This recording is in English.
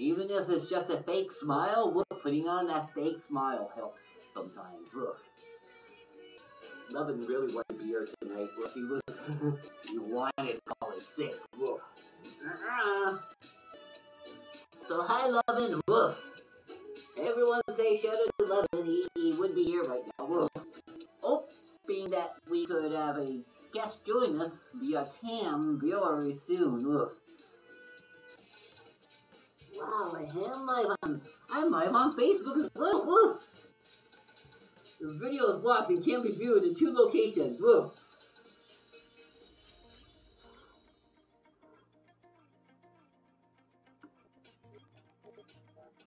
Even if it's just a fake smile, woof, putting on that fake smile helps sometimes. Woof. Loving really wanted here tonight. Woof. He was. he wanted it sick. Woof. Uh-uh. Ah. So hi, Lovin. Woof. Everyone say shout out to Lovin. He, he would be here right now. Woof. Oh, Hoping that we could have a guest join us via cam very soon. Woof. Live on. I'm live on Facebook as well. Woo! The video is blocked and can't be viewed in two locations. Woo!